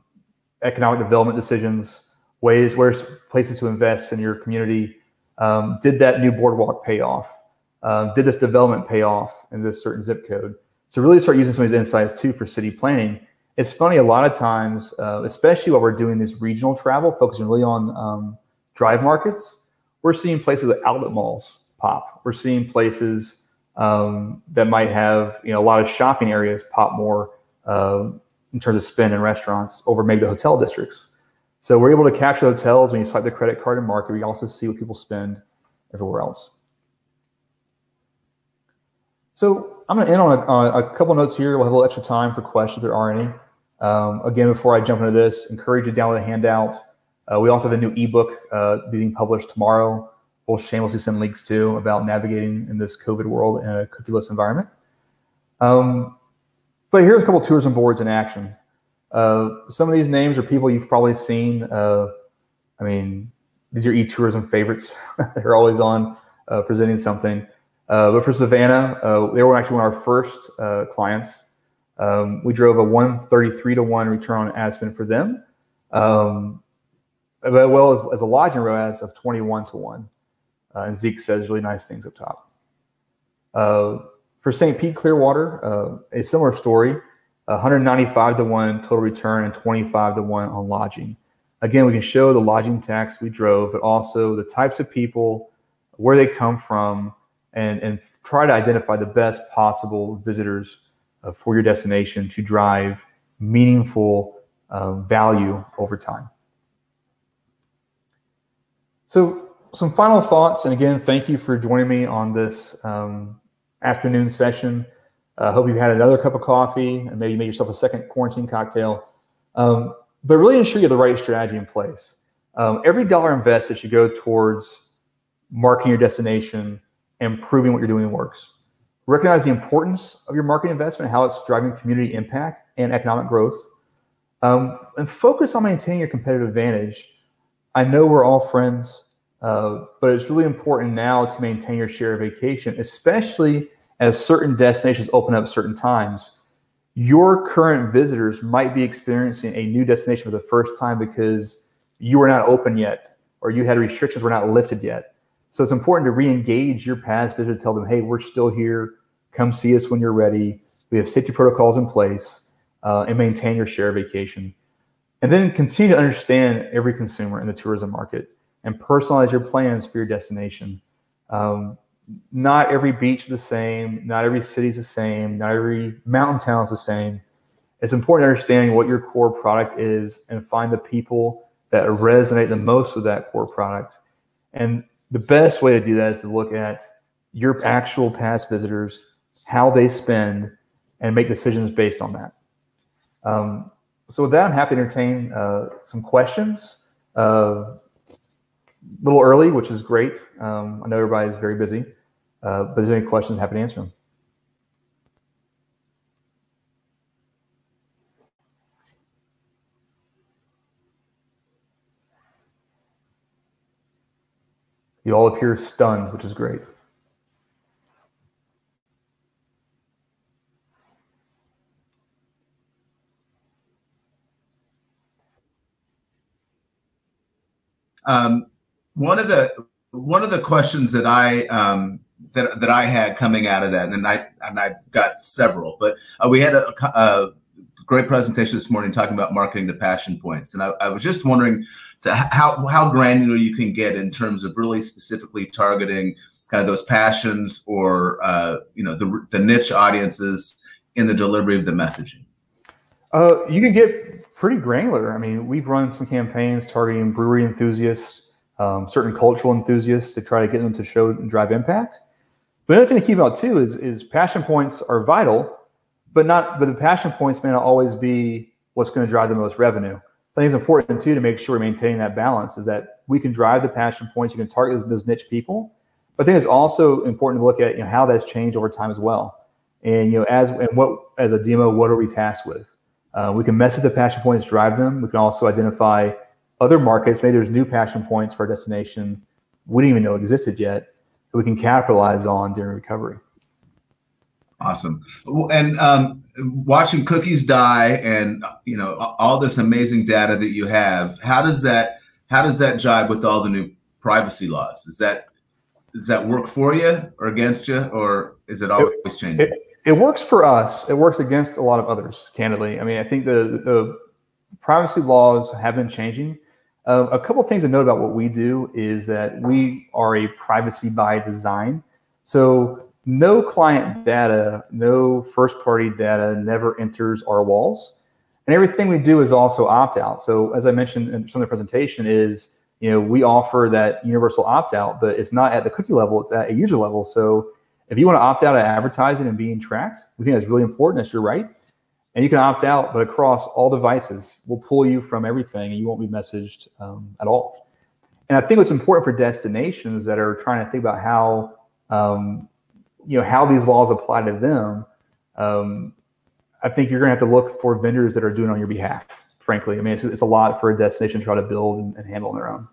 economic development decisions, ways, where's places to invest in your community, um, did that new boardwalk pay off? Um, did this development pay off in this certain zip code? So really start using some of these insights too for city planning. It's funny a lot of times, uh, especially while we're doing this regional travel, focusing really on um, drive markets, we're seeing places like outlet malls pop. We're seeing places um, that might have you know a lot of shopping areas pop more uh, in terms of spend in restaurants over maybe the hotel districts. So we're able to capture hotels when you swipe the credit card and market. We also see what people spend everywhere else. So I'm going to end on a, on a couple notes here. We'll have a little extra time for questions if there are any. Um, again, before I jump into this, encourage you to download the handout. Uh, we also have a new ebook uh, being published tomorrow. We'll shamelessly send links to about navigating in this COVID world in a cookieless environment. Um, but here's a couple tourism boards in action. Uh, some of these names are people you've probably seen. Uh, I mean, these are e-tourism favorites. [LAUGHS] They're always on uh, presenting something. Uh, but for Savannah, uh, they were actually one of our first uh, clients. Um, we drove a 133 to 1 return on ad spend for them, um, as well as, as a lodging ROAS of 21 to 1. Uh, and Zeke says really nice things up top. Uh, for St. Pete Clearwater, uh, a similar story 195 to 1 total return and 25 to 1 on lodging. Again, we can show the lodging tax we drove, but also the types of people, where they come from, and, and try to identify the best possible visitors uh, for your destination to drive meaningful um, value over time. So, some final thoughts, and again, thank you for joining me on this um, afternoon session. I uh, hope you've had another cup of coffee and maybe made yourself a second quarantine cocktail. Um, but really ensure you have the right strategy in place. Um, every dollar invested should go towards marking your destination, and proving what you're doing works. Recognize the importance of your marketing investment, how it's driving community impact and economic growth, um, and focus on maintaining your competitive advantage. I know we're all friends, uh, but it's really important now to maintain your share of vacation, especially as certain destinations open up certain times. Your current visitors might be experiencing a new destination for the first time because you were not open yet, or you had restrictions were not lifted yet. So it's important to re-engage your past visitor, tell them, hey, we're still here. Come see us when you're ready. We have safety protocols in place uh, and maintain your share of vacation. And then continue to understand every consumer in the tourism market and personalize your plans for your destination. Um, not every beach is the same. Not every city is the same. Not every mountain town is the same. It's important to understand what your core product is and find the people that resonate the most with that core product. And the best way to do that is to look at your actual past visitors, how they spend, and make decisions based on that. Um, so with that, I'm happy to entertain uh, some questions. Uh, a little early, which is great. Um, I know everybody's very busy, uh, but if there's any questions, happy to answer them. You all appear stunned, which is great. Um, one of the one of the questions that I um, that that I had coming out of that, and I and I've got several, but uh, we had a, a, great presentation this morning talking about marketing the passion points, and I, I was just wondering how how granular you can get in terms of really specifically targeting kind of those passions or uh, you know the the niche audiences in the delivery of the messaging. Uh, you can get pretty granular. I mean, we've run some campaigns targeting brewery enthusiasts, um, certain cultural enthusiasts to try to get them to show and drive impact. But another thing to keep out too is, is passion points are vital, but not but the passion points may not always be what's going to drive the most revenue. I think it's important too to make sure we maintain that balance is that we can drive the passion points, you can target those, those niche people. But I think it's also important to look at you know, how that's changed over time as well. And you know, as and what as a demo, what are we tasked with? Uh, we can message the passion points, drive them. We can also identify other markets. Maybe there's new passion points for a destination we didn't even know existed yet that we can capitalize on during recovery. Awesome. And um, watching cookies die, and you know all this amazing data that you have. How does that how does that jibe with all the new privacy laws? Is that does that work for you or against you, or is it always it, changing? It, it works for us. It works against a lot of others. Candidly, I mean, I think the the privacy laws have been changing. Uh, a couple things to note about what we do is that we are a privacy by design. So no client data, no first party data never enters our walls. And everything we do is also opt out. So as I mentioned in some of the presentation is, you know, we offer that universal opt out, but it's not at the cookie level, it's at a user level. So if you want to opt out of advertising and being tracked, we think that's really important. That's your right. And you can opt out, but across all devices, we'll pull you from everything and you won't be messaged um, at all. And I think what's important for destinations that are trying to think about how, um, you know, how these laws apply to them. Um, I think you're going to have to look for vendors that are doing on your behalf. Frankly, I mean, it's, it's a lot for a destination to try to build and, and handle on their own.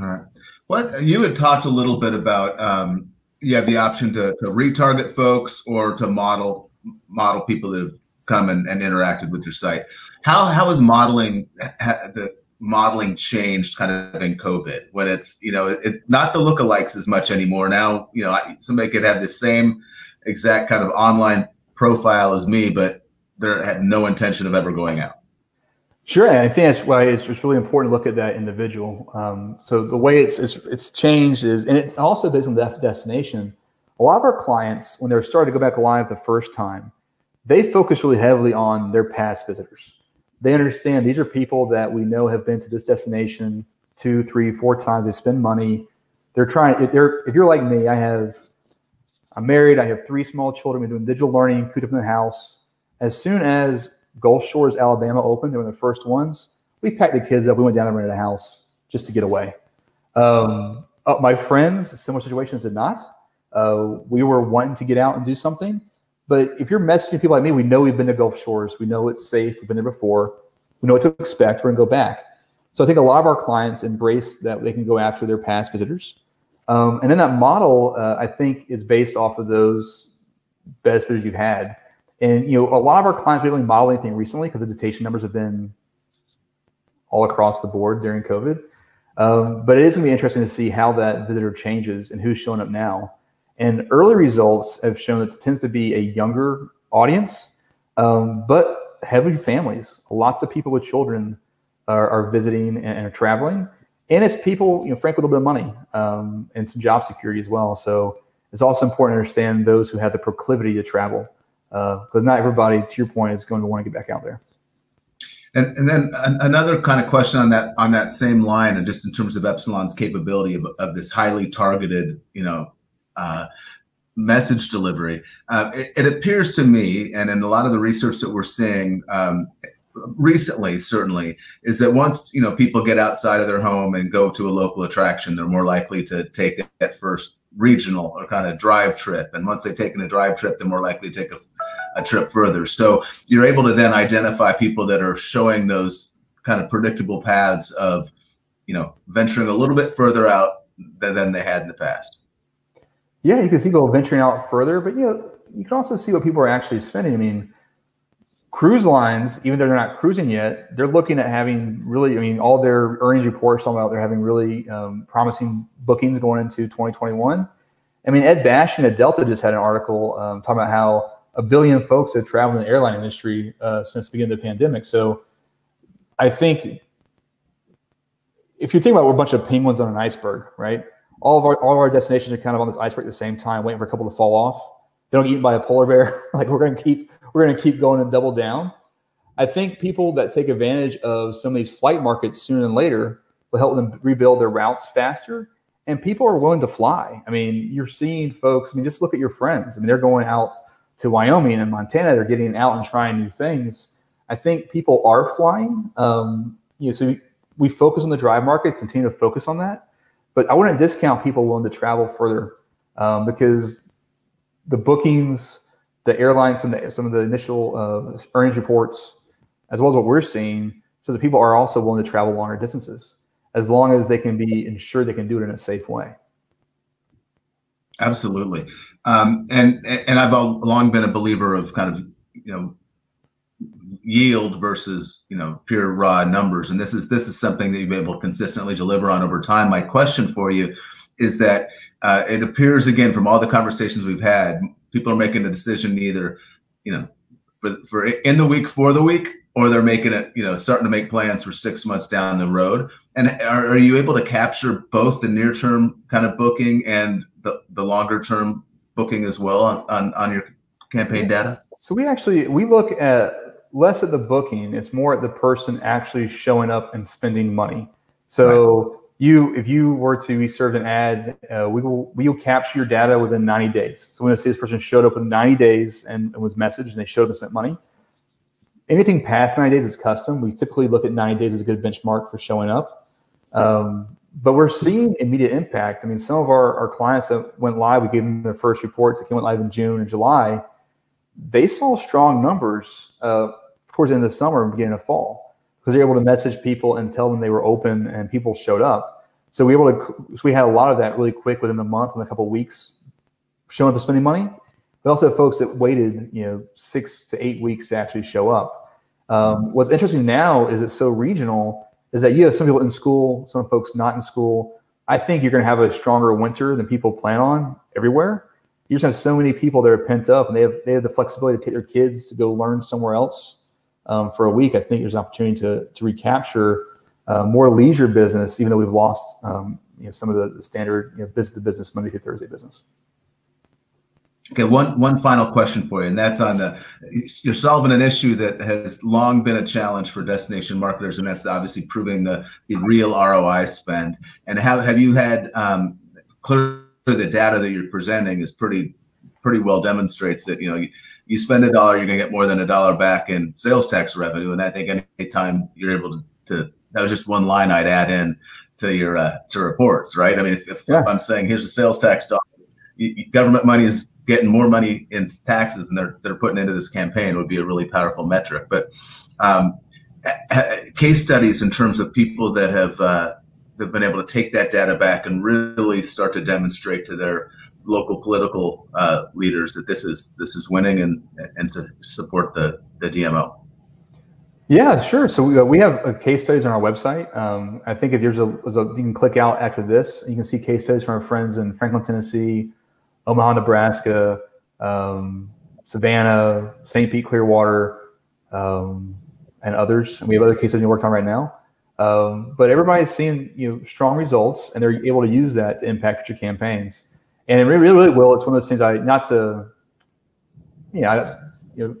All right. What you had talked a little bit about um, you have the option to, to retarget folks or to model model people that have come and, and interacted with your site. How how is modeling ha, the modeling changed kind of in COVID when it's you know it's not the lookalikes as much anymore. Now you know somebody could have the same exact kind of online profile as me, but they're had no intention of ever going out. Sure, and I think that's why it's, it's really important to look at that individual. Um, so the way it's, it's, it's changed is, and it also based on the destination. A lot of our clients, when they're starting to go back live the first time, they focus really heavily on their past visitors. They understand these are people that we know have been to this destination two, three, four times. They spend money. They're trying. If they're if you're like me, I have. I'm married. I have three small children. We're doing digital learning, cooped up in the house. As soon as Gulf Shores, Alabama opened. They were the first ones. We packed the kids up. We went down and rented a house just to get away. Um, uh, my friends, similar situations did not. Uh, we were wanting to get out and do something. But if you're messaging people like me, we know we've been to Gulf Shores. We know it's safe. We've been there before. We know what to expect. We're to go back. So I think a lot of our clients embrace that they can go after their past visitors. Um, and then that model, uh, I think, is based off of those best visitors you've had. And you know, a lot of our clients we haven't modeled anything recently because the visitation numbers have been all across the board during COVID. Um, but it is going to be interesting to see how that visitor changes and who's showing up now. And early results have shown that it tends to be a younger audience, um, but heavy families. Lots of people with children are, are visiting and, and, are traveling. And it's people, you know, frankly, a little bit of money um, and some job security as well. So it's also important to understand those who have the proclivity to travel because uh, not everybody, to your point, is going to want to get back out there. And, and then another kind of question on that on that same line, and just in terms of Epsilon's capability of, of this highly targeted, you know, uh, message delivery. Uh, it, it, appears to me, and in a lot of the research that we're seeing um, recently, certainly, is that once you know people get outside of their home and go to a local attraction, they're more likely to take that first regional or kind of drive trip. And once they've taken a drive trip, they're more likely to take a, a trip further. So you're able to then identify people that are showing those kind of predictable paths of, you know, venturing a little bit further out than, than they had in the past. Yeah, you can see people venturing out further, but you know, you can also see what people are actually spending. I mean, cruise lines, even though they're not cruising yet, they're looking at having really, I mean, all their earnings reports talking about they're having really um, promising bookings going into 2021. I mean, Ed Bastian at Delta just had an article um, talking about how a billion folks have traveled in the airline industry uh, since the beginning of the pandemic. So I think if you think about we're a bunch of penguins on an iceberg, right? All of our all of our destinations are kind of on this iceberg at the same time, waiting for a couple to fall off. They don't get eaten by a polar bear. [LAUGHS] like we're going to keep we're going to keep going and double down. I think people that take advantage of some of these flight markets sooner than later will help them rebuild their routes faster. And people are willing to fly. I mean, you're seeing folks. I mean, just look at your friends. I mean, they're going out to Wyoming and Montana. They're getting out and trying new things. I think people are flying. Um, you know, so we focus on the drive market, continue to focus on that. But I wouldn't discount people willing to travel further um, because the bookings, the airlines, some of the, some of the initial uh, earnings reports, as well as what we're seeing, so that people are also willing to travel longer distances as long as they can be ensured they can do it in a safe way. Absolutely, um, and and I've long been a believer of kind of you know yield versus you know pure raw numbers. And this is this is something that you've been able to consistently deliver on over time. My question for you is that uh, it appears again from all the conversations we've had people are making a decision either you know for, for in the week for the week or they're making it you know starting to make plans for six months down the road. And are, are you able to capture both the near term kind of booking and the, the longer term booking as well on, on, on your campaign data? So we actually we look at less at the booking; it's more at the person actually showing up and spending money. So right. you, if you were to be served an ad, uh, we will we will capture your data within 90 days. So we're going to see this person showed up in 90 days and, and was messaged and they showed up and spent money, anything past 90 days is custom. We typically look at 90 days as a good benchmark for showing up. Um, but we're seeing immediate impact. I mean, some of our, our clients that went live, we gave them their first reports that came live in June and July. They saw strong numbers uh, towards the end of the summer and beginning of fall because they're able to message people and tell them they were open and people showed up. So we were able to, so we had a lot of that really quick within a month and a couple weeks showing up and spending money. We also folks that waited, you know, six to eight weeks to actually show up. Um, what's interesting now is it's so regional is that you have some people in school, some folks not in school. I think you're going to have a stronger winter than people plan on everywhere. You just have so many people that are pent up and they have they have the flexibility to take their kids to go learn somewhere else um, for a week, I think there's an opportunity to, to recapture uh, more leisure business, even though we've lost um, you know, some of the, the standard you know, business to business Monday through Thursday business. Okay, one one final question for you, and that's on the you're solving an issue that has long been a challenge for destination marketers, and that's obviously proving the the real ROI spend. And have have you had um, clear the data that you're presenting is pretty pretty well demonstrates that you know you spend a dollar, you're going to get more than a dollar back in sales tax revenue. And I think anytime you're able to, to that was just one line I'd add in to your uh, to reports, right? I mean, if, if, yeah. I'm saying here's a sales tax dollar, you, government money is getting more money in taxes than they're they're putting into this campaign would be a really powerful metric. But um, case studies in terms of people that have uh, that have been able to take that data back and really start to demonstrate to their local political uh, leaders that this is this is winning and and to support the the DMO. Yeah, sure. So we, uh, we have uh, case studies on our website. Um, I think if there's a, there's a, you can click out after this, you can see case studies from our friends in Franklin, Tennessee, Omaha, Nebraska, um, Savannah, St. Pete, Clearwater, um, and others. And we have other case studies we worked on right now. Um, but everybody's seeing you know strong results, and they're able to use that to impact your campaigns and it really, really will. It's one of those things I not to, you know, I, you know,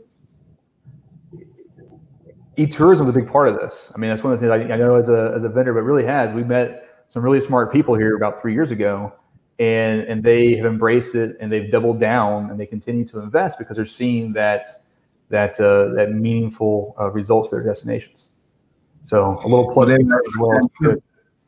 e-tourism is a big part of this. I mean, that's one of the things I, I know as a as a vendor, but really has. We met some really smart people here about three years ago, and and they have embraced it and they've doubled down and they continue to invest because they're seeing that that uh, that meaningful uh, results for their destinations. So a little plug in there as well.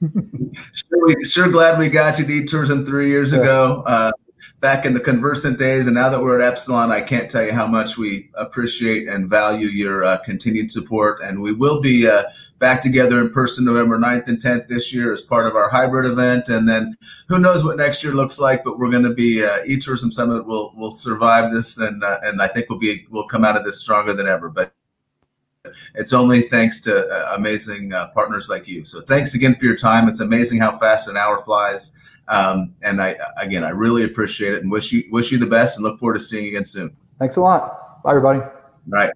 Sure, we, sure glad we got you detourism three years yeah. ago. Uh, back in the Conversant days and now that we're at Epsilon i can't tell you how much we appreciate and value your uh, continued support and we will be uh, back together in person November 9th and 10th this year as part of our hybrid event. And then who knows what next year looks like, but we're going to be uh, eTourism Summit will will survive this and uh, and I think we'll be we'll come out of this stronger than ever. But it's only thanks to uh, amazing uh, partners like you. So thanks again for your time. It's amazing how fast an hour flies. Um, and I again, I really appreciate it and wish you wish you the best and look forward to seeing you again soon. Thanks a lot. Bye, everybody. All right.